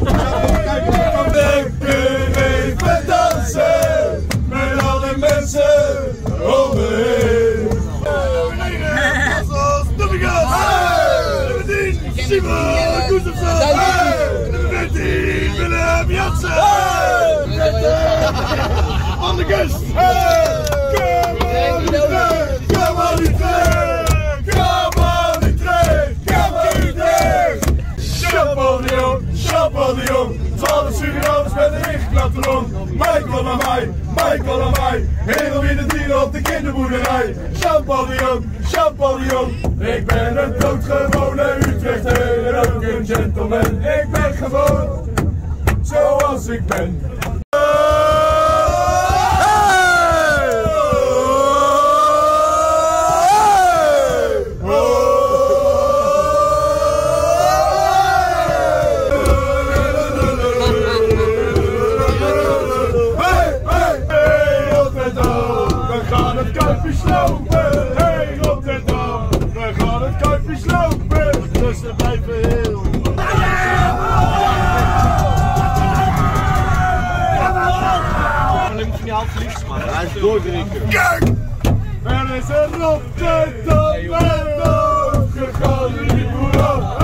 niet. Lekker even dansen, met alle mensen om nummer 10, Simon Gustafsson, nummer 14, Willem Jansen, Van de Kust. Michael aan mij, Michael aan mij, helemaal in de dieren op de kinderboerderij. Champignon, champignon, ik ben een doodgewone Utrechter en ook een gentleman. Ik ben gewoon zoals ik ben. Dus we blijven heel. Alleen moet je niet half. Hij is doordrinken. Kijk! Er is een Rotterdam met gegaan in die boeraf.